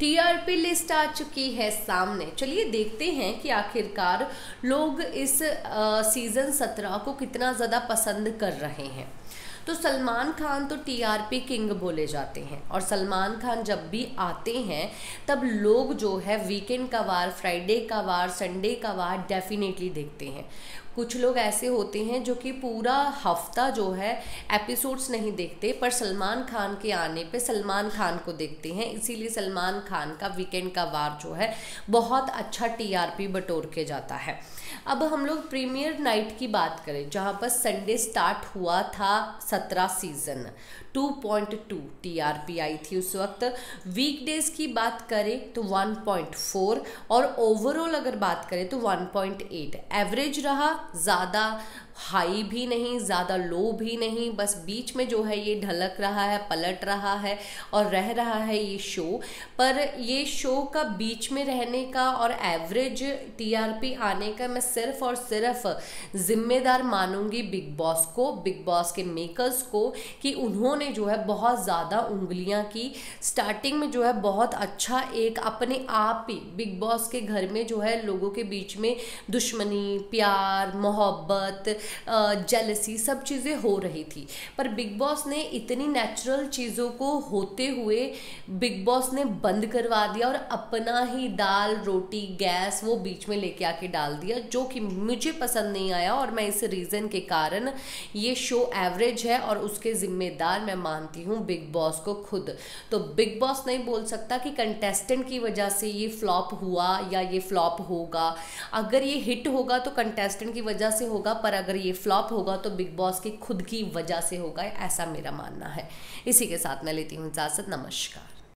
TRP list आ चुकी है सामने। चलिए देखते हैं कि आखिरकार लोग इस सीज़न सत्रह को कितना ज़्यादा पसंद कर रहे हैं। तो सलमान खान तो टीआरपी किंग बोले जाते हैं। और सलमान खान जब भी आते हैं, तब लोग जो है वीकेंड का वार फ्राइडे का वार संडे का वार डेफिनेटली देखते हैं। कुछ लोग ऐसे होते हैं जो कि पूरा हफ़्ता जो है एपिसोड्स नहीं देखते, पर सलमान खान के आने पे सलमान खान को देखते हैं। इसीलिए सलमान खान का वीकेंड का वार जो है बहुत अच्छा टीआरपी बटोर के जाता है। अब हम लोग प्रीमियर नाइट की बात करें, जहाँ पर संडे स्टार्ट हुआ था सत्रह सीज़न 2.2 टीआरपी आई थी उस वक्त. वीकडेज की बात करें तो 1.4 और ओवरऑल अगर बात करें तो 1.8 एवरेज रहा, ज़्यादा हाई भी नहीं, ज़्यादा लो भी नहीं, बस बीच में जो है ये ढलक रहा है, पलट रहा है और रह रहा है ये शो पर ये शो का बीच में रहने का और एवरेज टीआरपी आने का मैं सिर्फ़ और सिर्फ़ जिम्मेदार मानूँगी बिग बॉस को बिग बॉस के मेकर्स को, कि उन्होंने जो है बहुत ज़्यादा उंगलियाँ की। स्टार्टिंग में जो है बहुत अच्छा एक अपने आप ही बिग बॉस के घर में जो है लोगों के बीच में दुश्मनी, प्यार, मोहब्बत जेलसी सब चीज़ें हो रही थी। पर बिग बॉस ने इतनी नेचुरल चीज़ों को होते हुए बिग बॉस ने बंद करवा दिया और अपना ही दाल, रोटी, गैस वो बीच में लेके आके डाल दिया, जो कि मुझे पसंद नहीं आया और मैं इस रीज़न के कारण ये शो एवरेज है और उसके ज़िम्मेदार मैं मानती हूँ बिग बॉस को खुद। तो बिग बॉस नहीं बोल सकता कि कंटेस्टेंट की वजह से ये फ्लॉप हुआ या ये फ्लॉप होगा। अगर ये हिट होगा तो कंटेस्टेंट की वजह से होगा, पर अगर अगर ये फ्लॉप होगा तो बिग बॉस की खुद की वजह से होगा, ऐसा मेरा मानना है। इसी के साथ मैं लेती हूँ इजाज़त, नमस्कार।